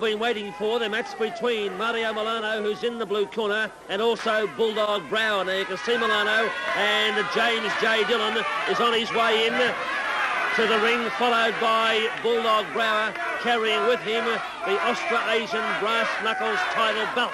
have been waiting for the match between Mario Milano, who's in the blue corner, and also Bulldog Brower. Now you can see Milano and James J. Dillon is on his way in to the ring, followed by Bulldog Brower, carrying with him the Australasian Brass Knuckles title belt.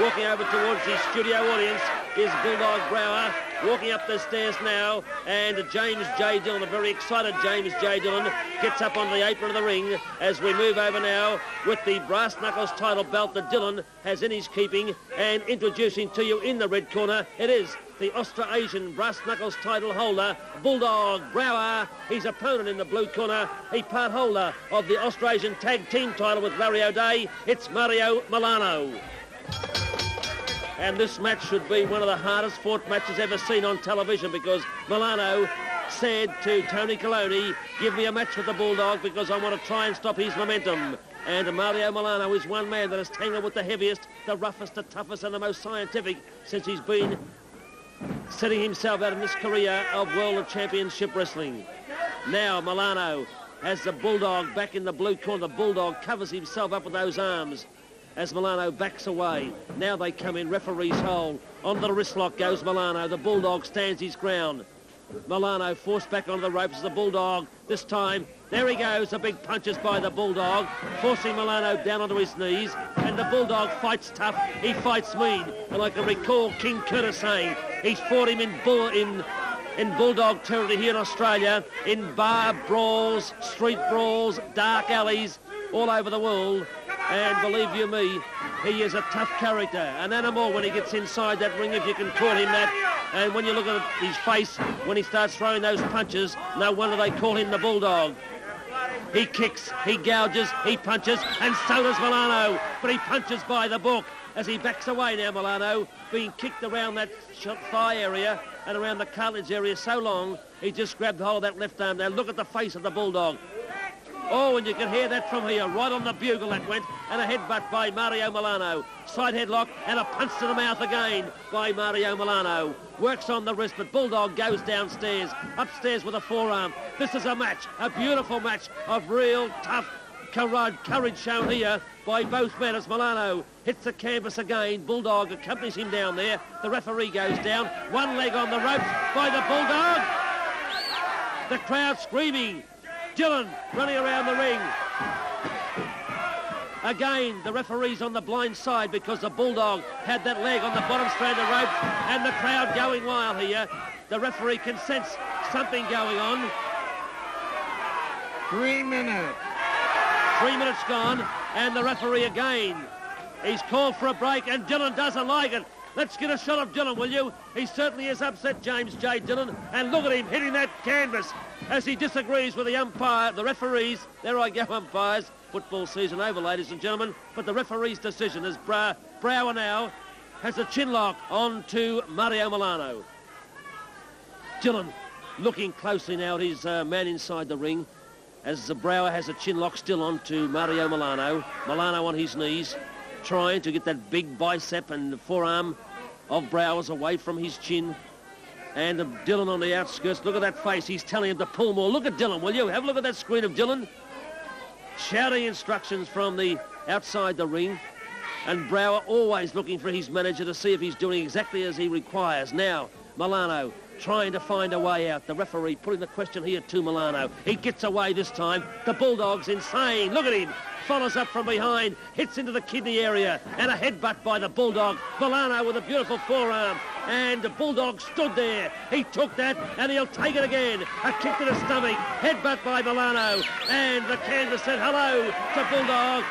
Walking over towards the studio audience is Bulldog Brower, walking up the stairs now, and James J. Dillon, a very excited James J. Dillon, gets up on the apron of the ring as we move over now with the Brass Knuckles title belt that Dillon has in his keeping, and introducing to you in the red corner, it is the Australasian Brass Knuckles title holder, Bulldog Brower. His opponent in the blue corner, a part holder of the Australasian Tag Team title with Larry O'Dea. It's Mario Milano. And this match should be one of the hardest fought matches ever seen on television because Milano said to Tony Coloni, give me a match with the Bulldog because I want to try and stop his momentum. And Mario Milano is one man that has tangled with the heaviest, the roughest, the toughest and the most scientific since he's been setting himself out in this career of World Championship Wrestling. Now Milano has the Bulldog back in the blue corner. The Bulldog covers himself up with those arms as Milano backs away. Now they come in, referee's hole. On the wrist lock goes Milano. The Bulldog stands his ground. Milano forced back onto the ropes as the Bulldog. This time, there he goes. The big punches by the Bulldog, forcing Milano down onto his knees. And the Bulldog fights tough. He fights mean. And I can recall King Curtis saying he's fought him in bull in in Bulldog territory here in Australia, in bar brawls, street brawls, dark alleys, all over the world. And believe you me, he is a tough character, an animal when he gets inside that ring, if you can call him that. And when you look at his face, when he starts throwing those punches, no wonder they call him the Bulldog. He kicks, he gouges, he punches, and so does Milano. But he punches by the book as he backs away now, Milano, being kicked around that thigh area and around the cartilage area so long, he just grabbed hold of that left arm. Now look at the face of the Bulldog. Oh, and you can hear that from here, right on the bugle that went, and a headbutt by Mario Milano. Side headlock and a punch to the mouth again by Mario Milano. Works on the wrist, but Bulldog goes downstairs, upstairs with a forearm. This is a match, a beautiful match of real tough courage shown here by both men as Milano hits the canvas again. Bulldog accompanies him down there. The referee goes down. One leg on the ropes by the Bulldog. The crowd screaming. Dillon running around the ring. Again, the referee's on the blind side because the Bulldog had that leg on the bottom strand of ropes and the crowd going wild here. The referee can sense something going on. Three minutes. Three minutes gone and the referee again. He's called for a break and Dillon doesn't like it. Let's get a shot of Dillon, will you? He certainly is upset, James J. Dillon. And look at him hitting that canvas as he disagrees with the umpire, the referees. There I go, umpires. Football season over, ladies and gentlemen. But the referee's decision is Bra Brower now has a chin lock on to Mario Milano. Dillon looking closely now at his uh, man inside the ring as Brower has a chin lock still on to Mario Milano. Milano on his knees trying to get that big bicep and forearm of Browers away from his chin. And Dillon on the outskirts. Look at that face. He's telling him to pull more. Look at Dillon, will you? Have a look at that screen of Dillon. Shouting instructions from the outside the ring. And Brower always looking for his manager to see if he's doing exactly as he requires. Now, Milano trying to find a way out. The referee putting the question here to Milano. He gets away this time. The Bulldog's insane. Look at him follows up from behind, hits into the kidney area, and a headbutt by the Bulldog. Milano with a beautiful forearm, and the Bulldog stood there. He took that, and he'll take it again. A kick to the stomach, headbutt by Milano, and the canvas said hello to Bulldog.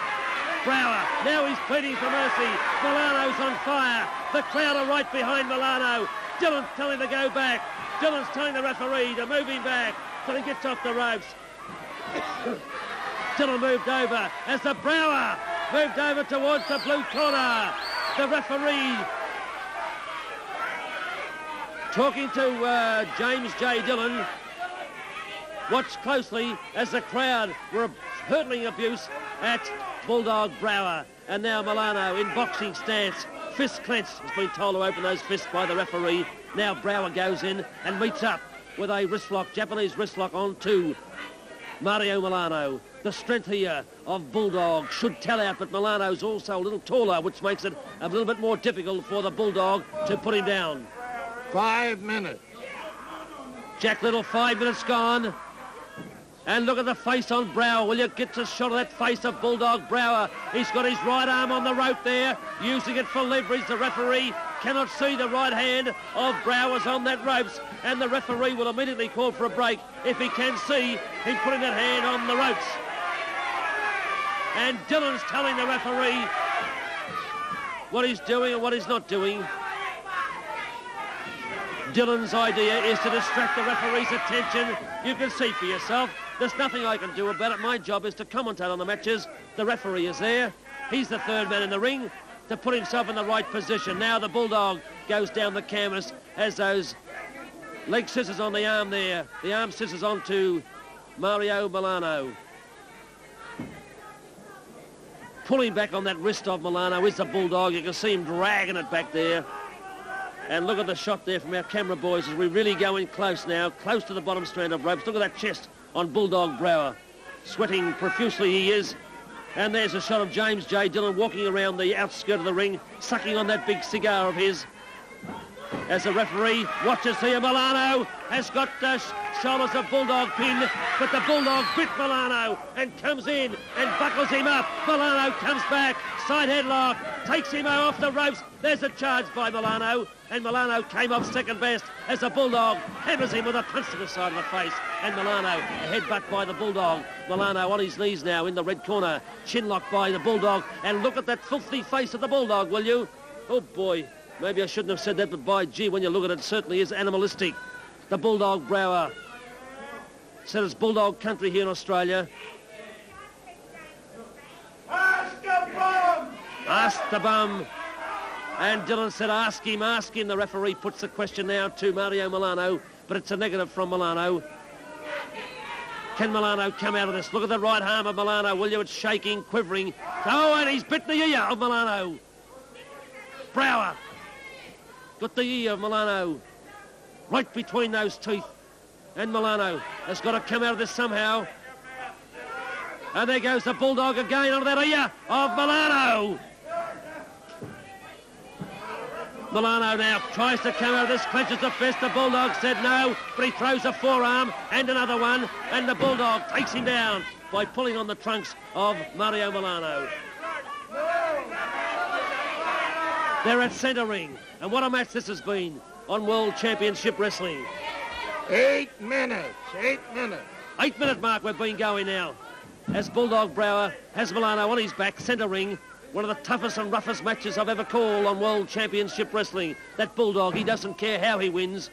Brower, now he's pleading for mercy. Milano's on fire. The crowd are right behind Milano. Dillon's telling to go back. Dillon's telling the referee to move him back so he gets off the ropes. Dillon moved over as the Brower moved over towards the blue corner. The referee talking to uh, James J. Dillon. Watch closely as the crowd were hurtling abuse at Bulldog Brower. And now Milano in boxing stance. Fist clenched. Has been told to open those fists by the referee. Now Brower goes in and meets up with a wrist lock, Japanese wrist lock on two Mario Milano. The strength here of Bulldog should tell out, but Milano's also a little taller, which makes it a little bit more difficult for the Bulldog to put him down. Five minutes. Jack Little, five minutes gone. And look at the face on Brower. Will you get a shot of that face of Bulldog Brower? He's got his right arm on the rope there, using it for leverage. The referee cannot see the right hand of Brower's on that ropes, and the referee will immediately call for a break if he can see him putting that hand on the ropes. And Dillon's telling the referee what he's doing and what he's not doing. Dillon's idea is to distract the referee's attention. You can see for yourself. There's nothing I can do about it. My job is to commentate on the matches. The referee is there. He's the third man in the ring to put himself in the right position. Now the Bulldog goes down the canvas, has those leg scissors on the arm there. The arm scissors onto Mario Milano. Pulling back on that wrist of Milano is the Bulldog. You can see him dragging it back there. And look at the shot there from our camera boys as we really go in close now, close to the bottom strand of ropes. Look at that chest on Bulldog Brower. Sweating profusely he is. And there's a shot of James J. Dillon walking around the outskirt of the ring, sucking on that big cigar of his. As the referee watches here, Milano has got the shoulders of Bulldog pin, but the Bulldog bit Milano and comes in and buckles him up. Milano comes back, side headlock, takes him off the ropes. There's a charge by Milano, and Milano came off second best as the Bulldog hammers him with a punch to the side of the face. And Milano, a headbutt by the Bulldog. Milano on his knees now in the red corner, chin lock by the Bulldog. And look at that filthy face of the Bulldog, will you? Oh boy, maybe I shouldn't have said that, but by gee, when you look at it, it certainly is animalistic. The Bulldog Brower said it's Bulldog country here in Australia. Ask the bum! Ask the bum. And Dillon said, ask him, ask him. The referee puts the question now to Mario Milano, but it's a negative from Milano. Can Milano come out of this? Look at the right arm of Milano, will you? It's shaking, quivering. Oh, and he's bit the ear of Milano. Brower got the ear of Milano right between those teeth. And Milano has got to come out of this somehow. And there goes the Bulldog again onto that ear of Milano. Milano now tries to come out of this, clenches the fist. The Bulldog said no, but he throws a forearm and another one, and the Bulldog takes him down by pulling on the trunks of Mario Milano. They're at centre ring, and what a match this has been on World Championship Wrestling. Eight minutes. Eight minutes. Eight minute mark we've been going now. As Bulldog Brower has Milano on his back, centre ring. One of the toughest and roughest matches I've ever called on World Championship Wrestling. That Bulldog, he doesn't care how he wins.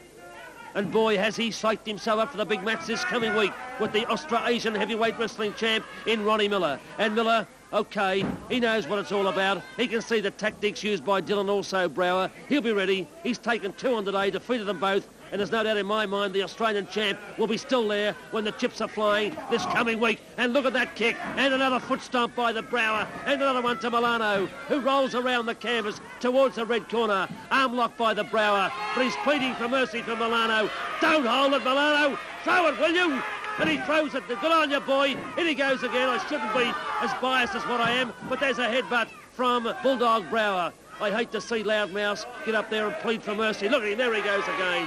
And boy, has he psyched himself up for the big match this coming week with the Australasian heavyweight wrestling champ in Ronnie Miller. And Miller, okay, he knows what it's all about. He can see the tactics used by Dillon also, Brower. He'll be ready. He's taken two on today, defeated them both. And there's no doubt in my mind the Australian champ will be still there when the chips are flying this coming week. And look at that kick. And another foot stomp by the Brower. And another one to Milano, who rolls around the canvas towards the red corner. Arm locked by the Brower. But he's pleading for mercy from Milano. Don't hold it, Milano. Throw it, will you? And he throws it. Good on you, boy. In he goes again. I shouldn't be as biased as what I am. But there's a headbutt from Bulldog Brower. I hate to see Loudmouse get up there and plead for mercy. Look at him. There he goes again.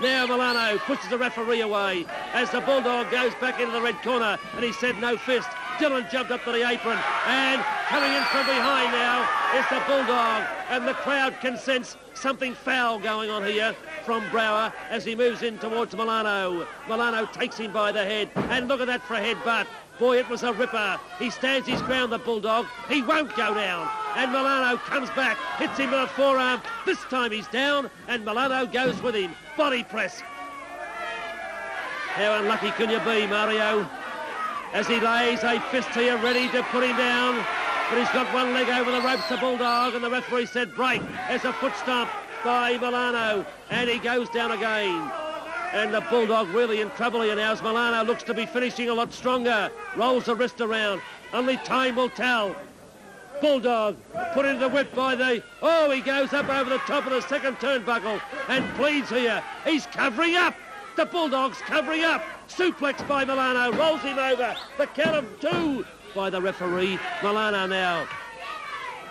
Now Milano pushes the referee away as the Bulldog goes back into the red corner and he said no fist. Dillon jumped up to the apron and coming in from behind now is the Bulldog and the crowd can sense something foul going on here from Brower as he moves in towards Milano. Milano takes him by the head and look at that for a headbutt. Boy, it was a ripper. He stands his ground, the Bulldog. He won't go down. And Milano comes back, hits him with a forearm. This time he's down, and Milano goes with him. Body press. How unlucky can you be, Mario? As he lays a fist here ready to put him down. But he's got one leg over the ropes, the Bulldog, and the referee said break. There's a foot stomp by Milano, and he goes down again. And the Bulldog really in trouble here now as Milano looks to be finishing a lot stronger. Rolls the wrist around. Only time will tell. Bulldog put into the whip by the... Oh, he goes up over the top of the second turnbuckle and pleads here. He's covering up. The Bulldog's covering up. Suplex by Milano. Rolls him over. The count of two by the referee. Milano now.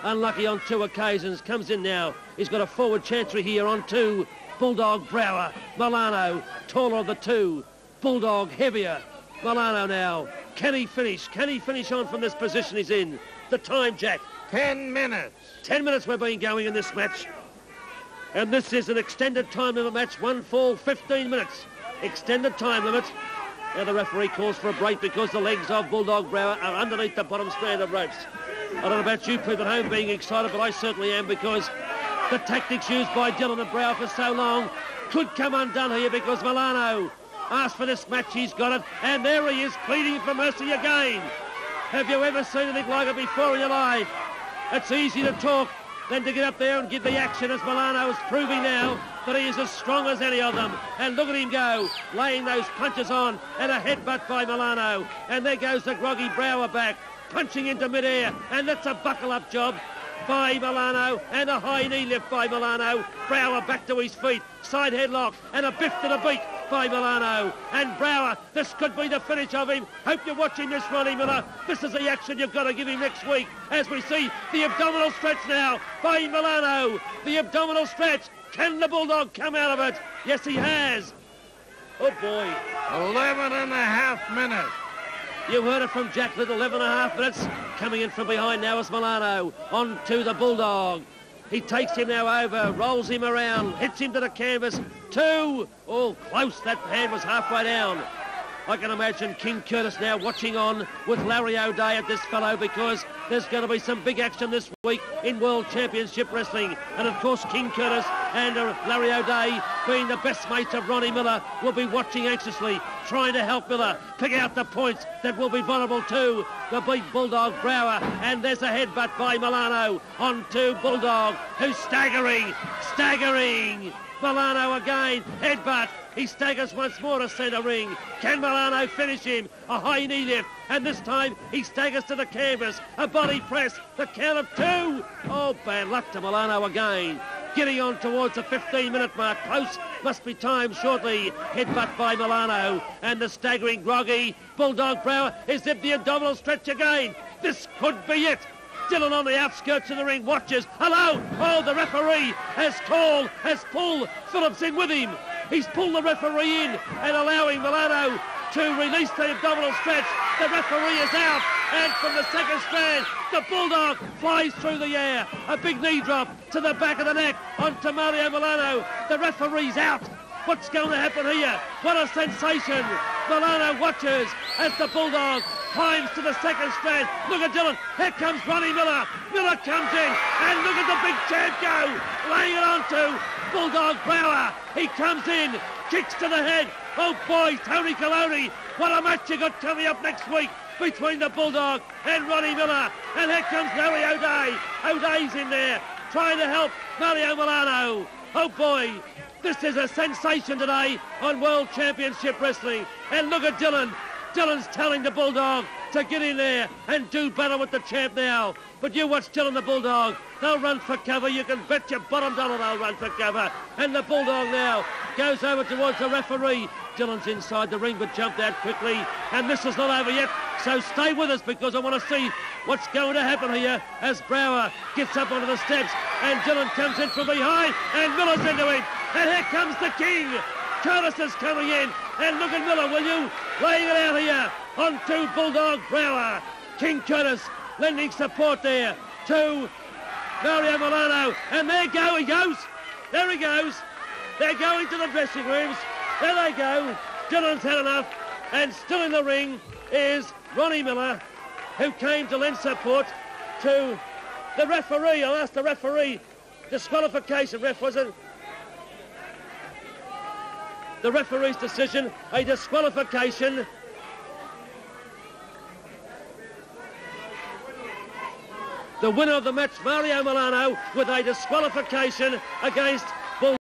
Unlucky on two occasions. Comes in now. He's got a forward chancery here on two. Bulldog Brower. Milano, taller of the two. Bulldog heavier. Milano now. Can he finish? Can he finish on from this position he's in? The time, Jack. Ten minutes. Ten minutes we've been going in this match. And this is an extended time limit match. One fall, 15 minutes. Extended time limit. Now the referee calls for a break because the legs of Bulldog Brower are underneath the bottom strand of ropes. I don't know about you people at home being excited, but I certainly am because the tactics used by Dillon and Brower for so long could come undone here because Milano asked for this match, he's got it, and there he is pleading for mercy again. Have you ever seen anything like it before in your life? It's easy to talk than to get up there and give the action as Milano is proving now that he is as strong as any of them. And look at him go, laying those punches on and a headbutt by Milano. And there goes the groggy Brower back, punching into midair. And that's a buckle-up job by Milano and a high knee lift by Milano. Brower back to his feet, side headlock and a biff to the beat by Milano. And Brower, this could be the finish of him. Hope you're watching this, Ronnie Miller. This is the action you've got to give him next week as we see the abdominal stretch now by Milano. The abdominal stretch. Can the Bulldog come out of it? Yes, he has. Oh, boy. 11 and a half minutes. You heard it from Jack Little, 11 and a half minutes. Coming in from behind now is Milano. On to the Bulldog. He takes him now over, rolls him around, hits him to the canvas. Two. Oh, close. That hand was halfway down. I can imagine King Curtis now watching on with Larry O'Dea at this fellow because there's going to be some big action this week in World Championship Wrestling. And of course, King Curtis and uh, Larry O'Dea, being the best mates of Ronnie Miller, will be watching anxiously, trying to help Miller pick out the points that will be vulnerable to the big Bulldog Brower. And there's a headbutt by Milano on to Bulldog, who's staggering, staggering. Milano again, headbutt. He staggers once more to centre ring. Can Milano finish him? A high knee lift. And this time he staggers to the canvas. A body press. The count of two. Oh, bad luck to Milano again. Getting on towards the 15-minute mark. Close. Must be time shortly. Headbutt by Milano. And the staggering groggy Bulldog Brower is at the abdominal stretch again. This could be it. Dillon on the outskirts of the ring watches. Hello! Oh, the referee has called, has pulled Phillips in with him. He's pulled the referee in and allowing Milano to release the abdominal stretch. The referee is out. And from the second strand, the Bulldog flies through the air. A big knee drop to the back of the neck onto Mario Milano. The referee's out. What's going to happen here? What a sensation. Milano watches as the Bulldog climbs to the second strand. Look at Dillon. Here comes Ronnie Miller. Miller comes in. And look at the big champ go. Laying it on onto Bulldog Brower. He comes in. Kicks to the head. Oh boy, Tony Coloni. What a match you got coming up next week between the Bulldog and Ronnie Miller. And here comes Larry O'Dea. O'Dea's in there trying to help Mario Milano. Oh boy, this is a sensation today on World Championship Wrestling. And look at Dillon. Dillon's telling the Bulldog to get in there and do battle with the champ now. But you watch Dillon the Bulldog. They'll run for cover. You can bet your bottom dollar they'll run for cover. And the Bulldog now goes over towards the referee. Dillon's inside the ring but jumped out quickly. And this is not over yet. So stay with us because I want to see what's going to happen here as Brower gets up onto the steps. And Dillon comes in from behind. And Miller's into it. And here comes the King. Curtis is coming in. And look at Miller, will you? Laying it out here on Bulldog Brower. King Curtis lending support there to Mario Milano. And there go, he goes. There he goes. They're going to the dressing rooms. There they go. Dillon's had enough. And still in the ring is Ronnie Miller, who came to lend support to the referee. I'll ask the referee. Disqualification ref, was it? The referee's decision, a disqualification. The winner of the match, Mario Milano, with a disqualification against